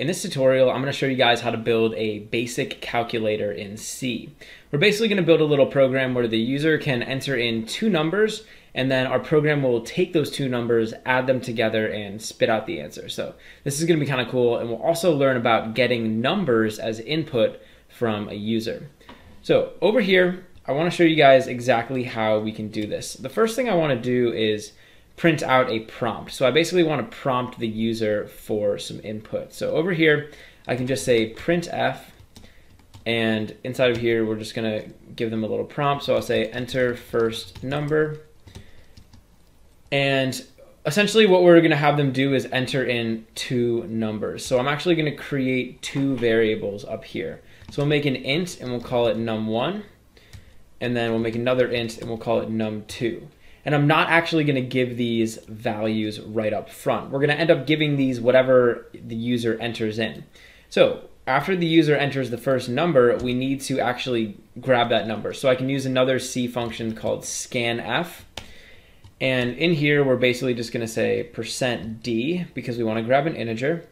In this tutorial, I'm gonna show you guys how to build a basic calculator in C. We're basically gonna build a little program where the user can enter in two numbers and then our program will take those two numbers, add them together, and spit out the answer. So this is gonna be kind of cool, and we'll also learn about getting numbers as input from a user. So over here, I wanna show you guys exactly how we can do this. The first thing I wanna do is print out a prompt. So I basically want to prompt the user for some input. So over here, I can just say printf, and inside of here, we're just gonna give them a little prompt. So I'll say enter first number. And essentially what we're gonna have them do is enter in two numbers. So I'm actually gonna create two variables up here. So we'll make an int and we'll call it num1, and then we'll make another int and we'll call it num2 and I'm not actually going to give these values right up front. We're going to end up giving these whatever the user enters in. So after the user enters the first number, we need to actually grab that number. So I can use another C function called scanf. And in here, we're basically just going to say percent %d because we want to grab an integer.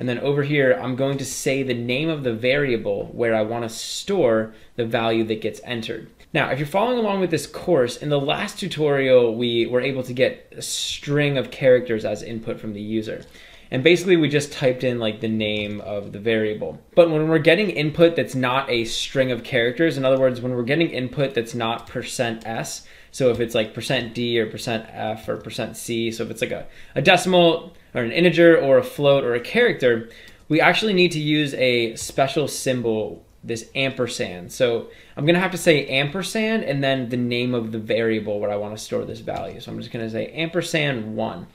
And then over here, I'm going to say the name of the variable where I want to store the value that gets entered. Now, if you're following along with this course, in the last tutorial, we were able to get a string of characters as input from the user. And basically we just typed in like the name of the variable. But when we're getting input that's not a string of characters, in other words, when we're getting input that's not percent %s, so if it's like percent %d or percent %f or percent %c, so if it's like a, a decimal or an integer or a float or a character, we actually need to use a special symbol this ampersand. So I'm gonna have to say ampersand and then the name of the variable where I wanna store this value. So I'm just gonna say ampersand one.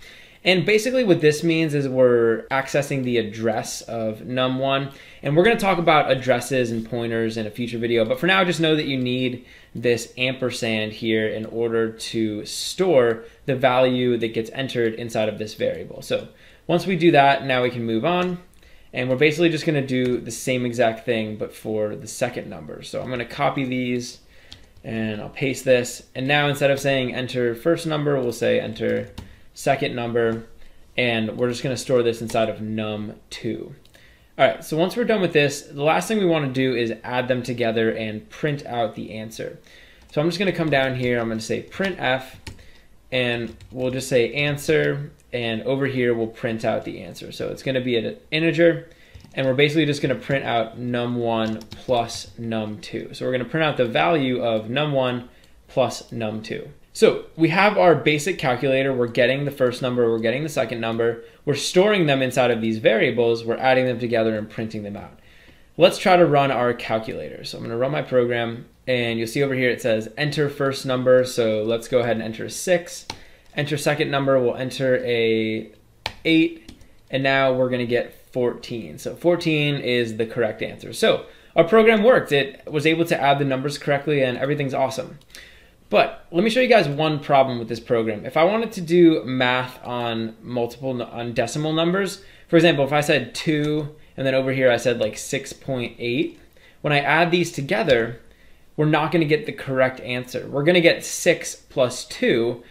And basically what this means is we're accessing the address of num1. And we're gonna talk about addresses and pointers in a future video. But for now, just know that you need this ampersand here in order to store the value that gets entered inside of this variable. So once we do that, now we can move on. And we're basically just gonna do the same exact thing, but for the second number. So I'm gonna copy these and I'll paste this. And now instead of saying enter first number, we'll say enter second number. And we're just gonna store this inside of num2. All right, so once we're done with this, the last thing we wanna do is add them together and print out the answer. So I'm just gonna come down here, I'm gonna say printf, and we'll just say answer, and over here we'll print out the answer. So it's gonna be an integer, and we're basically just gonna print out num1 plus num2. So we're gonna print out the value of num1 plus num2. So we have our basic calculator, we're getting the first number, we're getting the second number, we're storing them inside of these variables, we're adding them together and printing them out. Let's try to run our calculator. So I'm gonna run my program, and you'll see over here it says enter first number, so let's go ahead and enter six. Enter second number, we'll enter a 8, and now we're going to get 14. So 14 is the correct answer. So our program worked. It was able to add the numbers correctly, and everything's awesome. But let me show you guys one problem with this program. If I wanted to do math on multiple on decimal numbers, for example, if I said 2 and then over here I said like 6.8, when I add these together, we're not going to get the correct answer. We're going to get 6 plus 2,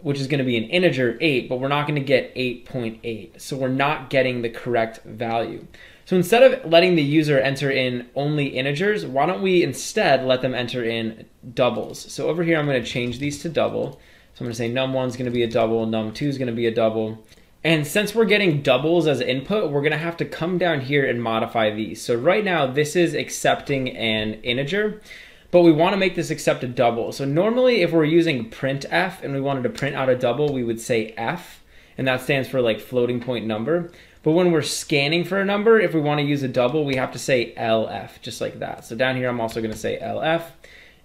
which is going to be an integer 8, but we're not going to get 8.8. So we're not getting the correct value. So instead of letting the user enter in only integers, why don't we instead let them enter in doubles? So over here, I'm going to change these to double. So I'm to say num1 is going to be a double, num2 is going to be a double. And since we're getting doubles as input, we're going to have to come down here and modify these. So right now, this is accepting an integer but we want to make this accept a double. So normally if we're using printf and we wanted to print out a double, we would say f, and that stands for like floating point number. But when we're scanning for a number, if we want to use a double, we have to say lf, just like that. So down here, I'm also going to say lf,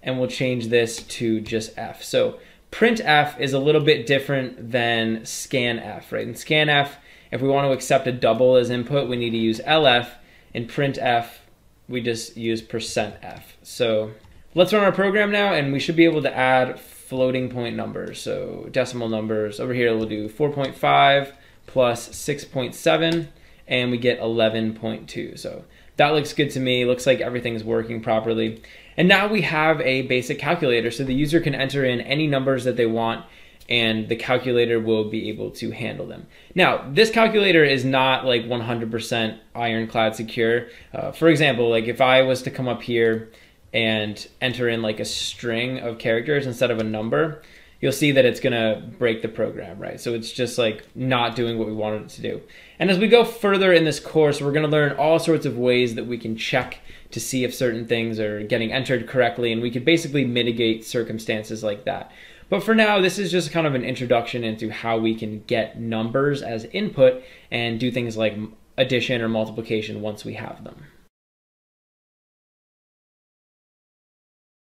and we'll change this to just f. So printf is a little bit different than scanf, right? In scanf, if we want to accept a double as input, we need to use lf. In printf, we just use percent %f. So Let's run our program now and we should be able to add floating point numbers. So decimal numbers. Over here we'll do 4.5 plus 6.7 and we get 11.2. So that looks good to me. Looks like everything's working properly. And now we have a basic calculator so the user can enter in any numbers that they want and the calculator will be able to handle them. Now, this calculator is not like 100% ironclad secure. Uh, for example, like if I was to come up here and enter in like a string of characters instead of a number, you'll see that it's gonna break the program, right? So it's just like not doing what we wanted it to do. And as we go further in this course, we're gonna learn all sorts of ways that we can check to see if certain things are getting entered correctly, and we could basically mitigate circumstances like that. But for now, this is just kind of an introduction into how we can get numbers as input and do things like addition or multiplication once we have them.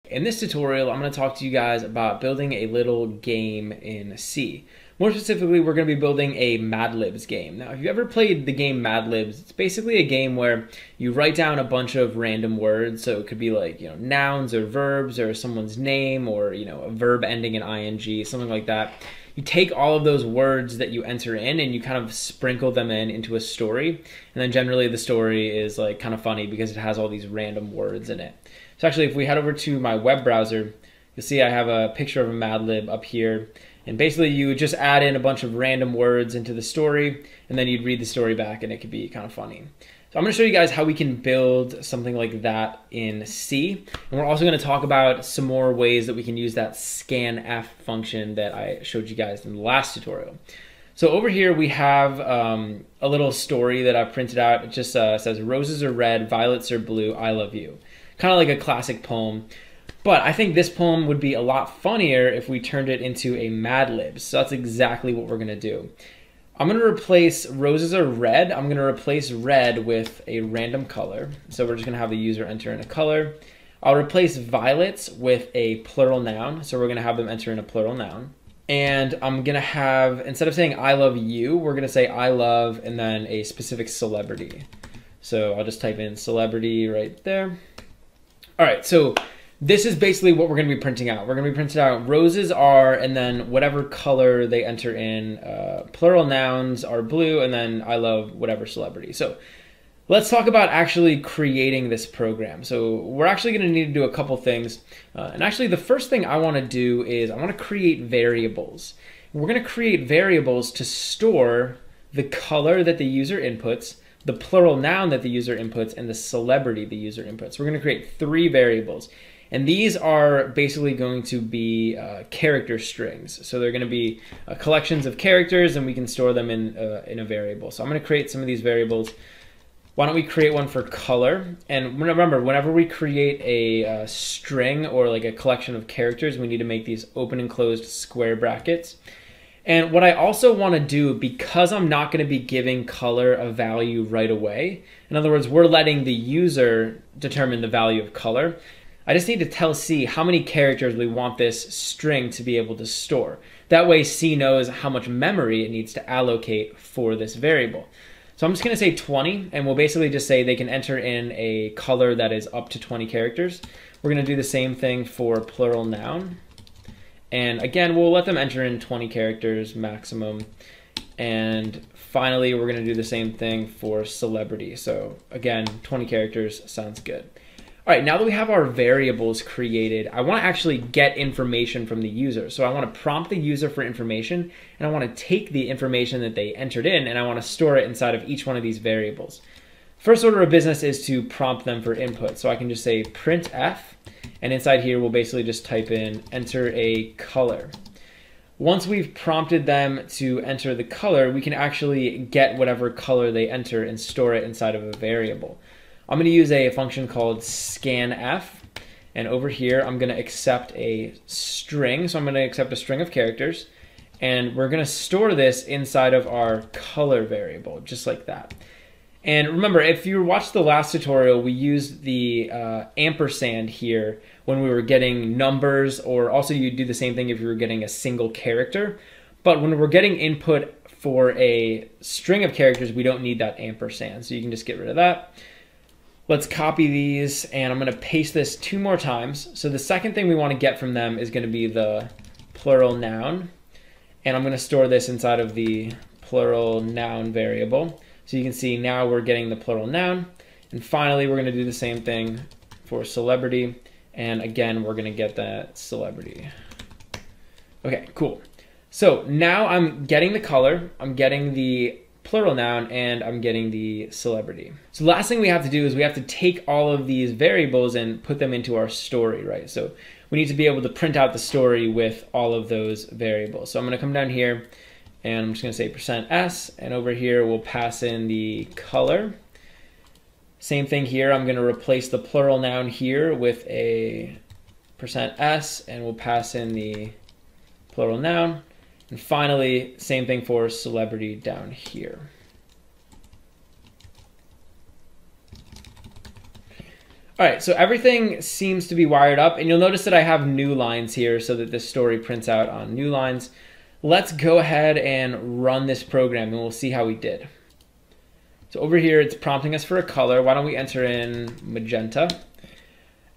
In this tutorial, I'm going to talk to you guys about building a little game in C. More specifically, we're going to be building a Mad Libs game. Now, if you've ever played the game Mad Libs, it's basically a game where you write down a bunch of random words. So it could be like, you know, nouns or verbs or someone's name or, you know, a verb ending in ing, something like that. You take all of those words that you enter in and you kind of sprinkle them in into a story. And then generally the story is like kind of funny because it has all these random words in it. So actually, if we head over to my web browser, you'll see I have a picture of a Mad Lib up here. And basically, you just add in a bunch of random words into the story, and then you'd read the story back, and it could be kind of funny. So I'm going to show you guys how we can build something like that in C. And we're also going to talk about some more ways that we can use that scanf function that I showed you guys in the last tutorial. So over here we have um, a little story that I've printed out. It just uh, says, roses are red, violets are blue, I love you. Kind of like a classic poem. But I think this poem would be a lot funnier if we turned it into a Mad Lib. So that's exactly what we're going to do. I'm going to replace roses are red. I'm going to replace red with a random color. So we're just going to have the user enter in a color. I'll replace violets with a plural noun. So we're going to have them enter in a plural noun. And I'm going to have, instead of saying I love you, we're going to say I love and then a specific celebrity. So I'll just type in celebrity right there. All right, so this is basically what we're going to be printing out. We're going to be printing out roses are, and then whatever color they enter in. Uh, plural nouns are blue, and then I love whatever celebrity. So let's talk about actually creating this program. So we're actually going to need to do a couple things. Uh, and actually, the first thing I want to do is I want to create variables. We're going to create variables to store the color that the user inputs, the plural noun that the user inputs, and the celebrity the user inputs. We're going to create three variables. And these are basically going to be uh, character strings. So they're going to be uh, collections of characters and we can store them in, uh, in a variable. So I'm going to create some of these variables. Why don't we create one for color? And remember, whenever we create a uh, string or like a collection of characters, we need to make these open and closed square brackets. And what I also want to do, because I'm not going to be giving color a value right away, in other words, we're letting the user determine the value of color, I just need to tell C how many characters we want this string to be able to store. That way C knows how much memory it needs to allocate for this variable. So I'm just going to say 20, and we'll basically just say they can enter in a color that is up to 20 characters. We're going to do the same thing for plural noun. And again, we'll let them enter in 20 characters maximum. And finally, we're going to do the same thing for celebrity. So again, 20 characters sounds good. All right, now that we have our variables created, I want to actually get information from the user. So I want to prompt the user for information, and I want to take the information that they entered in, and I want to store it inside of each one of these variables. First order of business is to prompt them for input. So I can just say printf, and inside here we'll basically just type in enter a color. Once we've prompted them to enter the color, we can actually get whatever color they enter and store it inside of a variable. I'm going to use a function called scanf. And over here, I'm going to accept a string. So I'm going to accept a string of characters. And we're going to store this inside of our color variable, just like that. And remember, if you watched the last tutorial, we used the uh, ampersand here when we were getting numbers, or also you do the same thing if you were getting a single character. But when we're getting input for a string of characters, we don't need that ampersand. So you can just get rid of that. Let's copy these and I'm going to paste this two more times. So the second thing we want to get from them is going to be the plural noun. And I'm going to store this inside of the plural noun variable. So you can see now we're getting the plural noun. And finally, we're going to do the same thing for celebrity. And again, we're going to get that celebrity. Okay, cool. So now I'm getting the color, I'm getting the plural noun, and I'm getting the celebrity. So last thing we have to do is we have to take all of these variables and put them into our story, right? So we need to be able to print out the story with all of those variables. So I'm gonna come down here and I'm just gonna say percent %s, and over here we'll pass in the color. Same thing here, I'm gonna replace the plural noun here with a percent %s, and we'll pass in the plural noun. And finally, same thing for celebrity down here. All right, so everything seems to be wired up, and you'll notice that I have new lines here so that this story prints out on new lines. Let's go ahead and run this program, and we'll see how we did. So over here, it's prompting us for a color. Why don't we enter in magenta?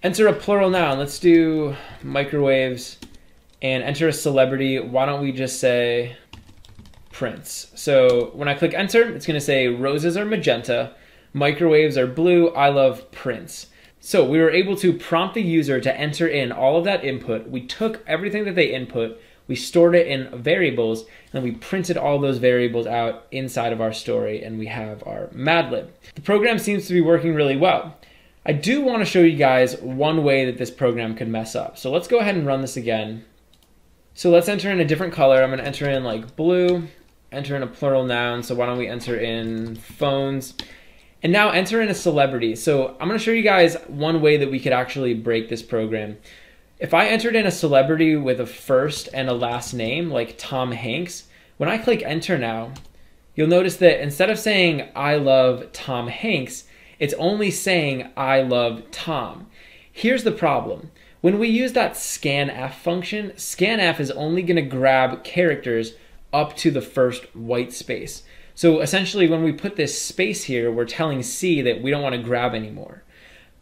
Enter a plural noun. Let's do microwaves and enter a celebrity, why don't we just say Prince? So when I click enter, it's gonna say roses are magenta, microwaves are blue, I love Prince. So we were able to prompt the user to enter in all of that input. We took everything that they input, we stored it in variables, and we printed all those variables out inside of our story, and we have our Madlib. The program seems to be working really well. I do want to show you guys one way that this program could mess up. So let's go ahead and run this again. So let's enter in a different color. I'm gonna enter in like blue, enter in a plural noun. So why don't we enter in phones? And now enter in a celebrity. So I'm gonna show you guys one way that we could actually break this program. If I entered in a celebrity with a first and a last name, like Tom Hanks, when I click enter now, you'll notice that instead of saying I love Tom Hanks, it's only saying I love Tom. Here's the problem. When we use that scanf function, scanf is only going to grab characters up to the first white space. So essentially when we put this space here, we're telling C that we don't want to grab anymore.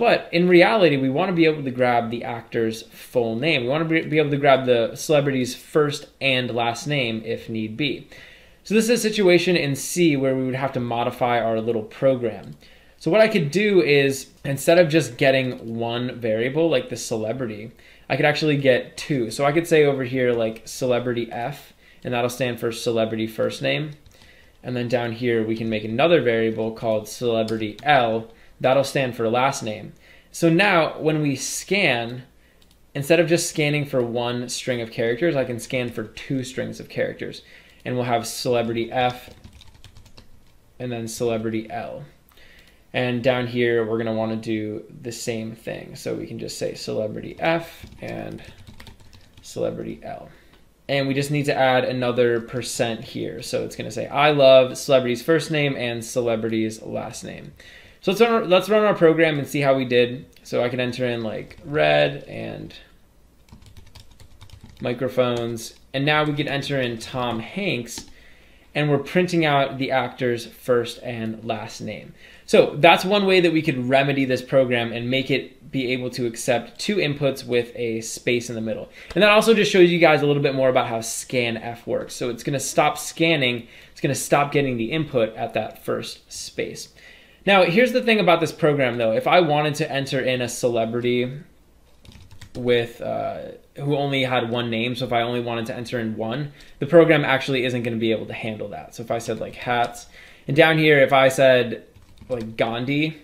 But in reality, we want to be able to grab the actor's full name. We want to be able to grab the celebrity's first and last name if need be. So this is a situation in C where we would have to modify our little program. So what I could do is instead of just getting one variable like the celebrity, I could actually get two. So I could say over here like celebrity F and that'll stand for celebrity first name. And then down here we can make another variable called celebrity L. That'll stand for last name. So now when we scan, instead of just scanning for one string of characters, I can scan for two strings of characters. And we'll have celebrity F and then celebrity L. And down here, we're gonna wanna do the same thing. So we can just say celebrity F and celebrity L. And we just need to add another percent here. So it's gonna say, I love celebrity's first name and celebrity's last name. So let's run, let's run our program and see how we did. So I can enter in like red and microphones. And now we can enter in Tom Hanks and we're printing out the actor's first and last name. So that's one way that we could remedy this program and make it be able to accept two inputs with a space in the middle. And that also just shows you guys a little bit more about how scanf works. So it's gonna stop scanning, it's gonna stop getting the input at that first space. Now, here's the thing about this program though. If I wanted to enter in a celebrity with uh, who only had one name. So if I only wanted to enter in one, the program actually isn't going to be able to handle that. So if I said like hats, and down here if I said like Gandhi,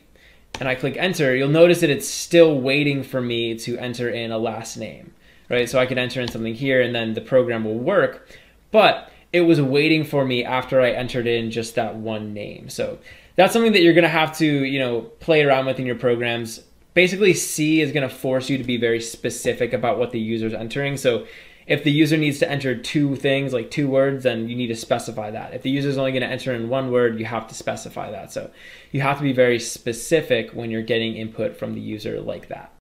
and I click enter, you'll notice that it's still waiting for me to enter in a last name, right? So I could enter in something here, and then the program will work, but it was waiting for me after I entered in just that one name. So that's something that you're going to have to, you know, play around with in your programs basically C is going to force you to be very specific about what the user is entering. So if the user needs to enter two things, like two words, then you need to specify that. If the user is only going to enter in one word, you have to specify that. So you have to be very specific when you're getting input from the user like that.